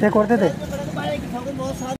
ते करते थे